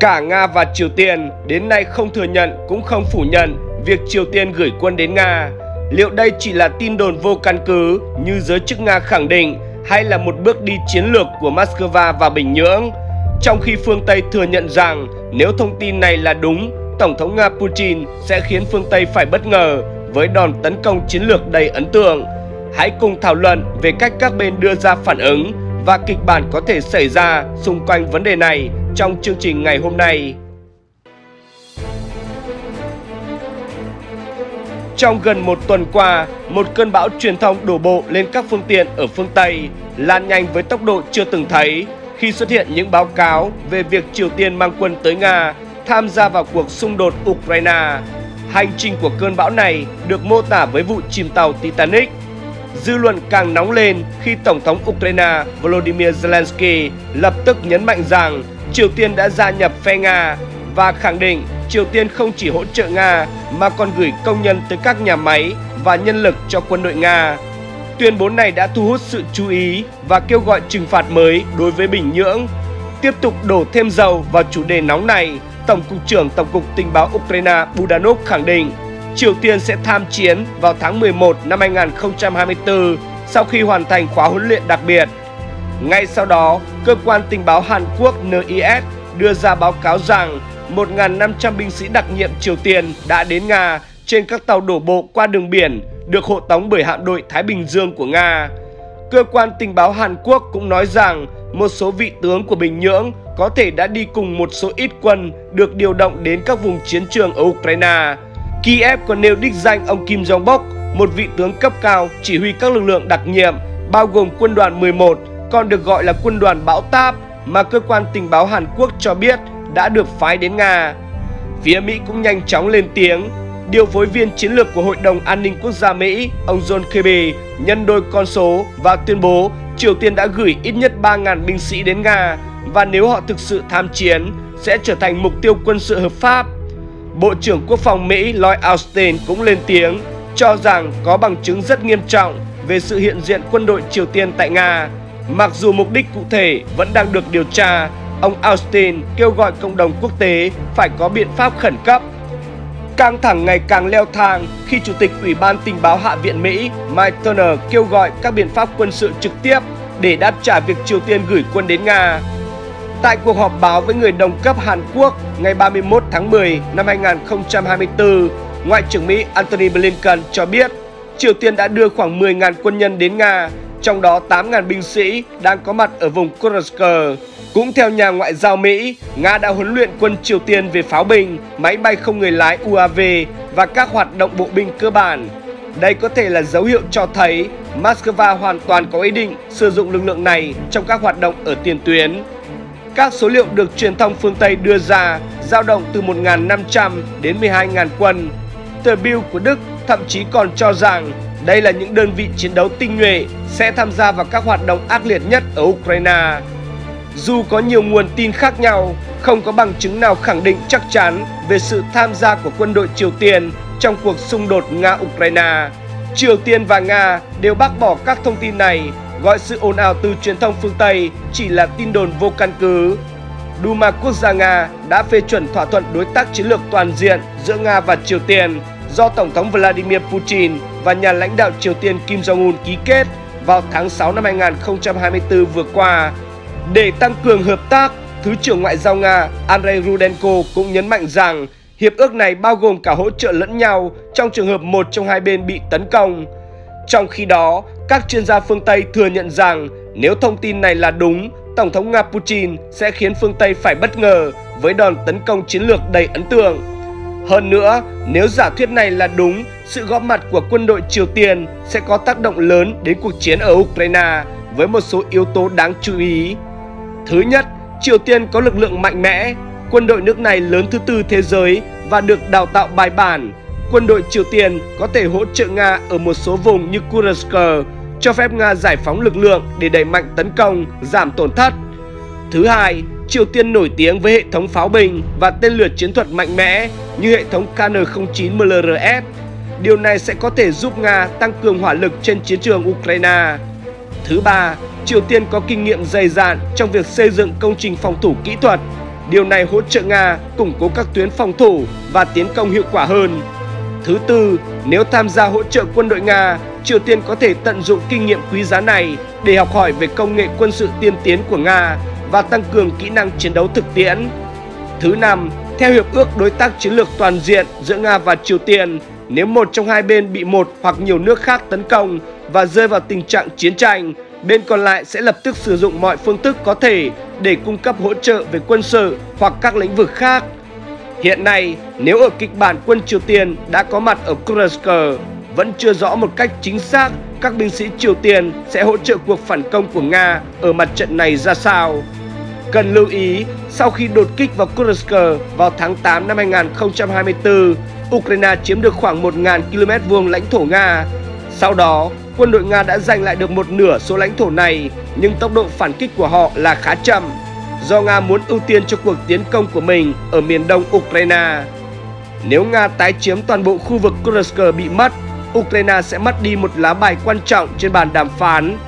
Cả Nga và Triều Tiên đến nay không thừa nhận cũng không phủ nhận việc Triều Tiên gửi quân đến Nga. Liệu đây chỉ là tin đồn vô căn cứ như giới chức Nga khẳng định hay là một bước đi chiến lược của Moscow và Bình Nhưỡng? Trong khi phương Tây thừa nhận rằng nếu thông tin này là đúng, Tổng thống Nga Putin sẽ khiến phương Tây phải bất ngờ với đòn tấn công chiến lược đầy ấn tượng. Hãy cùng thảo luận về cách các bên đưa ra phản ứng và kịch bản có thể xảy ra xung quanh vấn đề này trong chương trình ngày hôm nay. Trong gần một tuần qua, một cơn bão truyền thông đổ bộ lên các phương tiện ở phương Tây, lan nhanh với tốc độ chưa từng thấy khi xuất hiện những báo cáo về việc Triều Tiên mang quân tới Nga tham gia vào cuộc xung đột Ukraine. Hành trình của cơn bão này được mô tả với vụ chìm tàu Titanic. Dư luận càng nóng lên khi Tổng thống Ukraine Volodymyr Zelensky lập tức nhấn mạnh rằng Triều Tiên đã gia nhập phe Nga và khẳng định Triều Tiên không chỉ hỗ trợ Nga mà còn gửi công nhân tới các nhà máy và nhân lực cho quân đội Nga. Tuyên bố này đã thu hút sự chú ý và kêu gọi trừng phạt mới đối với Bình Nhưỡng. Tiếp tục đổ thêm dầu vào chủ đề nóng này, Tổng cục trưởng Tổng cục Tình báo Ukraine Budanov khẳng định Triều Tiên sẽ tham chiến vào tháng 11 năm 2024 sau khi hoàn thành khóa huấn luyện đặc biệt. Ngay sau đó, cơ quan tình báo Hàn Quốc NIS đưa ra báo cáo rằng 1.500 binh sĩ đặc nhiệm Triều Tiên đã đến Nga trên các tàu đổ bộ qua đường biển được hộ tống bởi hạm đội Thái Bình Dương của Nga. Cơ quan tình báo Hàn Quốc cũng nói rằng một số vị tướng của Bình Nhưỡng có thể đã đi cùng một số ít quân được điều động đến các vùng chiến trường ở Ukraine. Kiev còn nêu đích danh ông Kim Jong-bok, một vị tướng cấp cao chỉ huy các lực lượng đặc nhiệm, bao gồm quân đoàn 11, còn được gọi là quân đoàn bão táp mà cơ quan tình báo Hàn Quốc cho biết đã được phái đến Nga. Phía Mỹ cũng nhanh chóng lên tiếng. Điều phối viên chiến lược của Hội đồng An ninh Quốc gia Mỹ, ông John Kirby, nhân đôi con số và tuyên bố Triều Tiên đã gửi ít nhất 3.000 binh sĩ đến Nga và nếu họ thực sự tham chiến sẽ trở thành mục tiêu quân sự hợp pháp. Bộ trưởng Quốc phòng Mỹ Lloyd Austin cũng lên tiếng cho rằng có bằng chứng rất nghiêm trọng về sự hiện diện quân đội Triều Tiên tại Nga. Mặc dù mục đích cụ thể vẫn đang được điều tra, ông Austin kêu gọi cộng đồng quốc tế phải có biện pháp khẩn cấp. Căng thẳng ngày càng leo thang khi Chủ tịch Ủy ban Tình báo Hạ viện Mỹ Mike Turner kêu gọi các biện pháp quân sự trực tiếp để đáp trả việc Triều Tiên gửi quân đến Nga. Tại cuộc họp báo với người đồng cấp Hàn Quốc ngày 31 tháng 10 năm 2024, Ngoại trưởng Mỹ Antony Blinken cho biết Triều Tiên đã đưa khoảng 10.000 quân nhân đến Nga, trong đó 8.000 binh sĩ đang có mặt ở vùng Kursk. Cũng theo nhà ngoại giao Mỹ, Nga đã huấn luyện quân Triều Tiên về pháo binh, máy bay không người lái UAV và các hoạt động bộ binh cơ bản. Đây có thể là dấu hiệu cho thấy Moscow hoàn toàn có ý định sử dụng lực lượng này trong các hoạt động ở tiền tuyến. Các số liệu được truyền thông phương Tây đưa ra dao động từ 1.500 đến 12.000 quân. Tờ Bill của Đức thậm chí còn cho rằng đây là những đơn vị chiến đấu tinh nhuệ sẽ tham gia vào các hoạt động ác liệt nhất ở Ukraine. Dù có nhiều nguồn tin khác nhau, không có bằng chứng nào khẳng định chắc chắn về sự tham gia của quân đội Triều Tiên trong cuộc xung đột Nga-Ukraine. Triều Tiên và Nga đều bác bỏ các thông tin này, gọi sự ồn ào từ truyền thông phương Tây chỉ là tin đồn vô căn cứ. Duma quốc gia Nga đã phê chuẩn thỏa thuận đối tác chiến lược toàn diện giữa Nga và Triều Tiên do Tổng thống Vladimir Putin và nhà lãnh đạo Triều Tiên Kim Jong-un ký kết vào tháng 6 năm 2024 vừa qua. Để tăng cường hợp tác, Thứ trưởng Ngoại giao Nga Andrei Rudenko cũng nhấn mạnh rằng hiệp ước này bao gồm cả hỗ trợ lẫn nhau trong trường hợp một trong hai bên bị tấn công. Trong khi đó, các chuyên gia phương Tây thừa nhận rằng nếu thông tin này là đúng, Tổng thống Nga Putin sẽ khiến phương Tây phải bất ngờ với đòn tấn công chiến lược đầy ấn tượng. Hơn nữa, nếu giả thuyết này là đúng, sự góp mặt của quân đội Triều Tiên sẽ có tác động lớn đến cuộc chiến ở Ukraine với một số yếu tố đáng chú ý. Thứ nhất, Triều Tiên có lực lượng mạnh mẽ, quân đội nước này lớn thứ tư thế giới và được đào tạo bài bản. Quân đội Triều Tiên có thể hỗ trợ Nga ở một số vùng như Kursk, cho phép Nga giải phóng lực lượng để đẩy mạnh tấn công, giảm tổn thất. Thứ hai, Triều Tiên nổi tiếng với hệ thống pháo binh và tên lửa chiến thuật mạnh mẽ như hệ thống KN-09 MLRS. Điều này sẽ có thể giúp Nga tăng cường hỏa lực trên chiến trường Ukraine. Thứ ba, Triều Tiên có kinh nghiệm dày dạn trong việc xây dựng công trình phòng thủ kỹ thuật. Điều này hỗ trợ Nga củng cố các tuyến phòng thủ và tiến công hiệu quả hơn. Thứ tư, nếu tham gia hỗ trợ quân đội Nga, Triều Tiên có thể tận dụng kinh nghiệm quý giá này để học hỏi về công nghệ quân sự tiên tiến của Nga và tăng cường kỹ năng chiến đấu thực tiễn. Thứ năm, theo Hiệp ước Đối tác Chiến lược Toàn diện giữa Nga và Triều Tiên, nếu một trong hai bên bị một hoặc nhiều nước khác tấn công và rơi vào tình trạng chiến tranh, bên còn lại sẽ lập tức sử dụng mọi phương thức có thể để cung cấp hỗ trợ về quân sự hoặc các lĩnh vực khác. Hiện nay, nếu ở kịch bản quân Triều Tiên đã có mặt ở Kursk, vẫn chưa rõ một cách chính xác các binh sĩ Triều Tiên sẽ hỗ trợ cuộc phản công của Nga ở mặt trận này ra sao. Cần lưu ý, sau khi đột kích vào Kursk vào tháng 8 năm 2024, Ukraine chiếm được khoảng 1.000 km vuông lãnh thổ Nga. Sau đó, quân đội Nga đã giành lại được một nửa số lãnh thổ này, nhưng tốc độ phản kích của họ là khá chậm, do Nga muốn ưu tiên cho cuộc tiến công của mình ở miền đông Ukraine. Nếu Nga tái chiếm toàn bộ khu vực Kursk bị mất, Ukraine sẽ mất đi một lá bài quan trọng trên bàn đàm phán.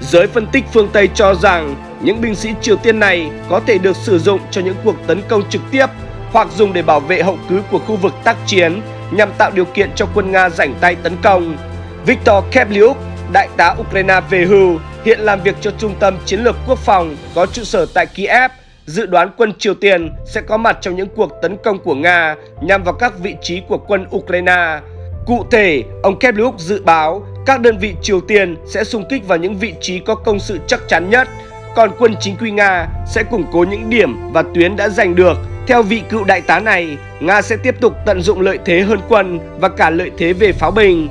Giới phân tích phương Tây cho rằng những binh sĩ Triều Tiên này có thể được sử dụng cho những cuộc tấn công trực tiếp hoặc dùng để bảo vệ hậu cứ của khu vực tác chiến nhằm tạo điều kiện cho quân Nga rảnh tay tấn công. Viktor Kebliuk, đại tá Ukraine về hưu, hiện làm việc cho Trung tâm Chiến lược Quốc phòng có trụ sở tại Kiev, dự đoán quân Triều Tiên sẽ có mặt trong những cuộc tấn công của Nga nhằm vào các vị trí của quân Ukraine. Cụ thể, ông Kebliuk dự báo các đơn vị Triều Tiên sẽ xung kích vào những vị trí có công sự chắc chắn nhất, còn quân chính quy Nga sẽ củng cố những điểm và tuyến đã giành được. Theo vị cựu đại tá này, Nga sẽ tiếp tục tận dụng lợi thế hơn quân và cả lợi thế về pháo binh.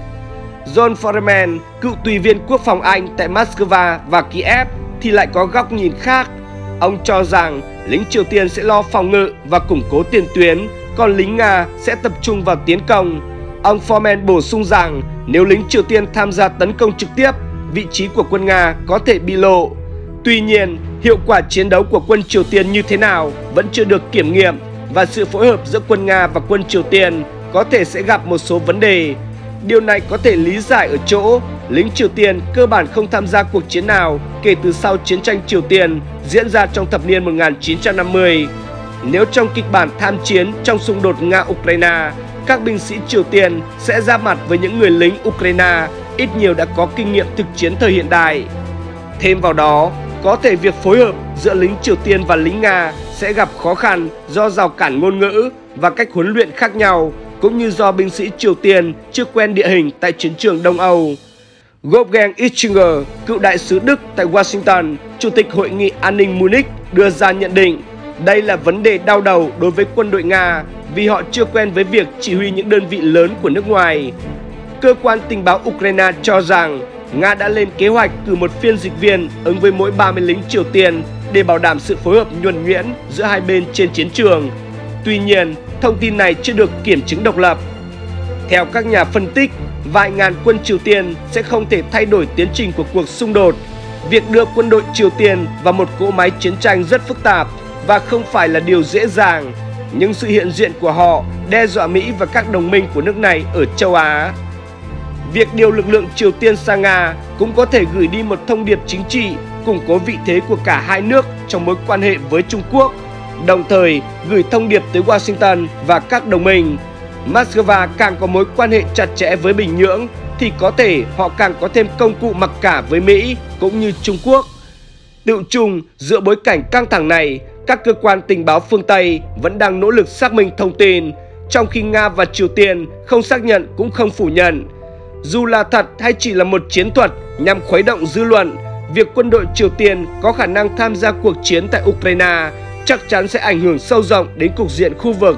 John Foreman, cựu tùy viên quốc phòng Anh tại Moscow và Kiev thì lại có góc nhìn khác. Ông cho rằng lính Triều Tiên sẽ lo phòng ngự và củng cố tiền tuyến, còn lính Nga sẽ tập trung vào tiến công. Ông Foreman bổ sung rằng nếu lính Triều Tiên tham gia tấn công trực tiếp, vị trí của quân Nga có thể bị lộ. Tuy nhiên, hiệu quả chiến đấu của quân Triều Tiên như thế nào vẫn chưa được kiểm nghiệm và sự phối hợp giữa quân Nga và quân Triều Tiên có thể sẽ gặp một số vấn đề. Điều này có thể lý giải ở chỗ lính Triều Tiên cơ bản không tham gia cuộc chiến nào kể từ sau chiến tranh Triều Tiên diễn ra trong thập niên 1950. Nếu trong kịch bản tham chiến trong xung đột Nga-Ukraine, các binh sĩ Triều Tiên sẽ ra mặt với những người lính Ukraine ít nhiều đã có kinh nghiệm thực chiến thời hiện đại. Thêm vào đó, có thể việc phối hợp giữa lính Triều Tiên và lính Nga sẽ gặp khó khăn do rào cản ngôn ngữ và cách huấn luyện khác nhau, cũng như do binh sĩ Triều Tiên chưa quen địa hình tại chiến trường Đông Âu. Wolfgang Ischinger, cựu đại sứ Đức tại Washington, Chủ tịch Hội nghị An ninh Munich đưa ra nhận định đây là vấn đề đau đầu đối với quân đội Nga vì họ chưa quen với việc chỉ huy những đơn vị lớn của nước ngoài. Cơ quan tình báo Ukraine cho rằng Nga đã lên kế hoạch cử một phiên dịch viên ứng với mỗi 30 lính Triều Tiên để bảo đảm sự phối hợp nhuần nhuyễn giữa hai bên trên chiến trường. Tuy nhiên, thông tin này chưa được kiểm chứng độc lập. Theo các nhà phân tích, vài ngàn quân Triều Tiên sẽ không thể thay đổi tiến trình của cuộc xung đột. Việc đưa quân đội Triều Tiên vào một cỗ máy chiến tranh rất phức tạp và không phải là điều dễ dàng, nhưng sự hiện diện của họ đe dọa Mỹ và các đồng minh của nước này ở châu Á. Việc điều lực lượng Triều Tiên sang Nga cũng có thể gửi đi một thông điệp chính trị củng cố vị thế của cả hai nước trong mối quan hệ với Trung Quốc, đồng thời gửi thông điệp tới Washington và các đồng minh. Moscow càng có mối quan hệ chặt chẽ với Bình Nhưỡng thì có thể họ càng có thêm công cụ mặc cả với Mỹ cũng như Trung Quốc. Tự chung, giữa bối cảnh căng thẳng này, các cơ quan tình báo phương Tây vẫn đang nỗ lực xác minh thông tin, trong khi Nga và Triều Tiên không xác nhận cũng không phủ nhận. Dù là thật hay chỉ là một chiến thuật nhằm khuấy động dư luận, việc quân đội Triều Tiên có khả năng tham gia cuộc chiến tại Ukraine chắc chắn sẽ ảnh hưởng sâu rộng đến cục diện khu vực.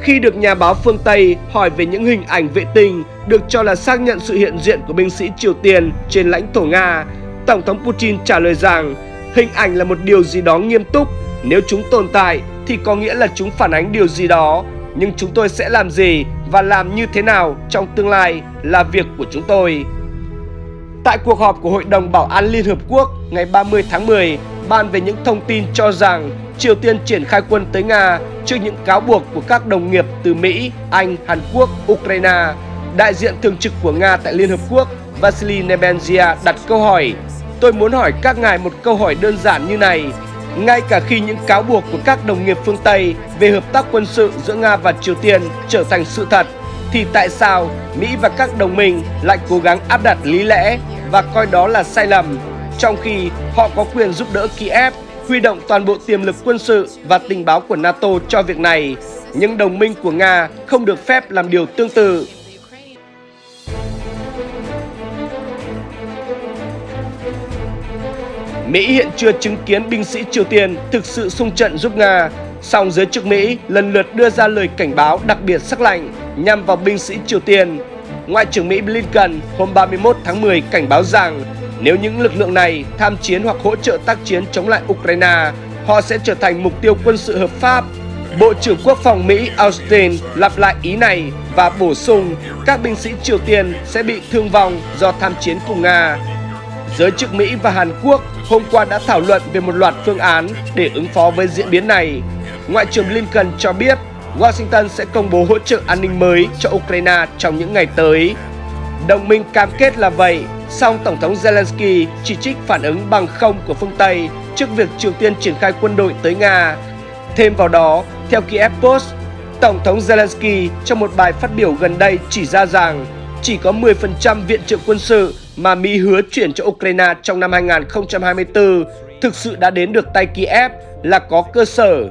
Khi được nhà báo phương Tây hỏi về những hình ảnh vệ tinh được cho là xác nhận sự hiện diện của binh sĩ Triều Tiên trên lãnh thổ Nga, Tổng thống Putin trả lời rằng hình ảnh là một điều gì đó nghiêm túc. Nếu chúng tồn tại thì có nghĩa là chúng phản ánh điều gì đó. Nhưng chúng tôi sẽ làm gì và làm như thế nào trong tương lai là việc của chúng tôi. Tại cuộc họp của Hội đồng Bảo an Liên Hợp Quốc ngày 30 tháng 10, ban về những thông tin cho rằng Triều Tiên triển khai quân tới Nga trước những cáo buộc của các đồng nghiệp từ Mỹ, Anh, Hàn Quốc, Ukraine. Đại diện thường trực của Nga tại Liên Hợp Quốc Vasily Nebenzia đặt câu hỏi Tôi muốn hỏi các ngài một câu hỏi đơn giản như này ngay cả khi những cáo buộc của các đồng nghiệp phương Tây về hợp tác quân sự giữa Nga và Triều Tiên trở thành sự thật, thì tại sao Mỹ và các đồng minh lại cố gắng áp đặt lý lẽ và coi đó là sai lầm, trong khi họ có quyền giúp đỡ Kiev huy động toàn bộ tiềm lực quân sự và tình báo của NATO cho việc này. Nhưng đồng minh của Nga không được phép làm điều tương tự. Mỹ hiện chưa chứng kiến binh sĩ Triều Tiên thực sự xung trận giúp Nga, song giới chức Mỹ lần lượt đưa ra lời cảnh báo đặc biệt sắc lạnh nhằm vào binh sĩ Triều Tiên. Ngoại trưởng Mỹ Blinken hôm 31 tháng 10 cảnh báo rằng nếu những lực lượng này tham chiến hoặc hỗ trợ tác chiến chống lại Ukraine, họ sẽ trở thành mục tiêu quân sự hợp pháp. Bộ trưởng Quốc phòng Mỹ Austin lặp lại ý này và bổ sung các binh sĩ Triều Tiên sẽ bị thương vong do tham chiến cùng Nga. Giới chức Mỹ và Hàn Quốc hôm qua đã thảo luận về một loạt phương án để ứng phó với diễn biến này. Ngoại trưởng Blinken cho biết Washington sẽ công bố hỗ trợ an ninh mới cho Ukraine trong những ngày tới. Đồng minh cam kết là vậy, song Tổng thống Zelensky chỉ trích phản ứng bằng không của phương Tây trước việc Triều Tiên triển khai quân đội tới Nga. Thêm vào đó, theo Kiev Post, Tổng thống Zelensky trong một bài phát biểu gần đây chỉ ra rằng chỉ có 10% viện trợ quân sự mà Mỹ hứa chuyển cho Ukraine trong năm 2024 thực sự đã đến được tay Kiev là có cơ sở.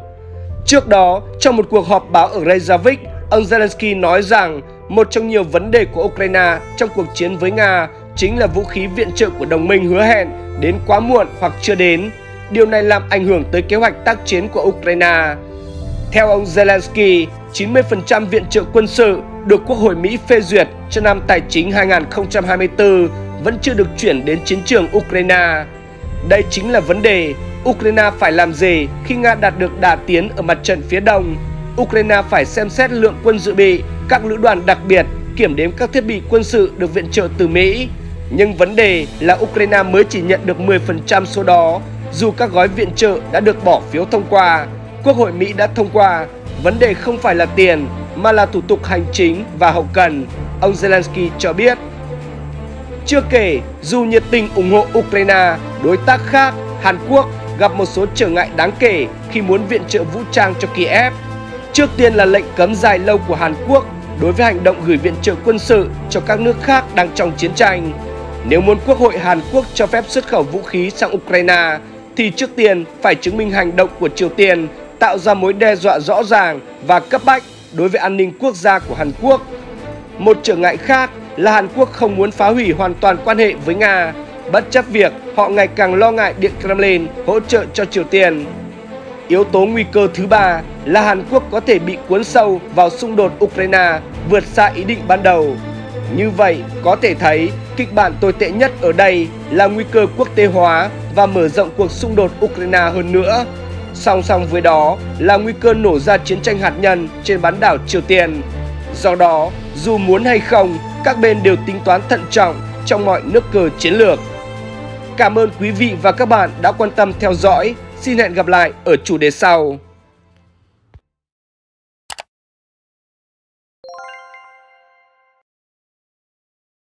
Trước đó, trong một cuộc họp báo ở Reykjavik, ông Zelensky nói rằng một trong nhiều vấn đề của Ukraine trong cuộc chiến với Nga chính là vũ khí viện trợ của đồng minh hứa hẹn đến quá muộn hoặc chưa đến. Điều này làm ảnh hưởng tới kế hoạch tác chiến của Ukraine. Theo ông Zelensky, 90% viện trợ quân sự được Quốc hội Mỹ phê duyệt cho năm tài chính 2024 vẫn chưa được chuyển đến chiến trường Ukraine. Đây chính là vấn đề Ukraine phải làm gì khi Nga đạt được đà tiến ở mặt trận phía đông. Ukraine phải xem xét lượng quân dự bị, các lữ đoàn đặc biệt, kiểm đếm các thiết bị quân sự được viện trợ từ Mỹ. Nhưng vấn đề là Ukraine mới chỉ nhận được 10% số đó, dù các gói viện trợ đã được bỏ phiếu thông qua. Quốc hội Mỹ đã thông qua, vấn đề không phải là tiền mà là thủ tục hành chính và hậu cần, ông Zelensky cho biết. Chưa kể, dù nhiệt tình ủng hộ Ukraine, đối tác khác, Hàn Quốc gặp một số trở ngại đáng kể khi muốn viện trợ vũ trang cho Kiev. Trước tiên là lệnh cấm dài lâu của Hàn Quốc đối với hành động gửi viện trợ quân sự cho các nước khác đang trong chiến tranh. Nếu muốn Quốc hội Hàn Quốc cho phép xuất khẩu vũ khí sang Ukraine, thì trước tiên phải chứng minh hành động của Triều Tiên tạo ra mối đe dọa rõ ràng và cấp bách đối với an ninh quốc gia của Hàn Quốc. Một trở ngại khác là Hàn Quốc không muốn phá hủy hoàn toàn quan hệ với Nga, bất chấp việc họ ngày càng lo ngại Điện Kremlin hỗ trợ cho Triều Tiên. Yếu tố nguy cơ thứ ba là Hàn Quốc có thể bị cuốn sâu vào xung đột Ukraine vượt xa ý định ban đầu. Như vậy, có thể thấy kịch bản tồi tệ nhất ở đây là nguy cơ quốc tế hóa và mở rộng cuộc xung đột Ukraine hơn nữa. Song song với đó là nguy cơ nổ ra chiến tranh hạt nhân trên bán đảo Triều Tiên. Do đó, dù muốn hay không, các bên đều tính toán thận trọng trong mọi nước cờ chiến lược. Cảm ơn quý vị và các bạn đã quan tâm theo dõi. Xin hẹn gặp lại ở chủ đề sau.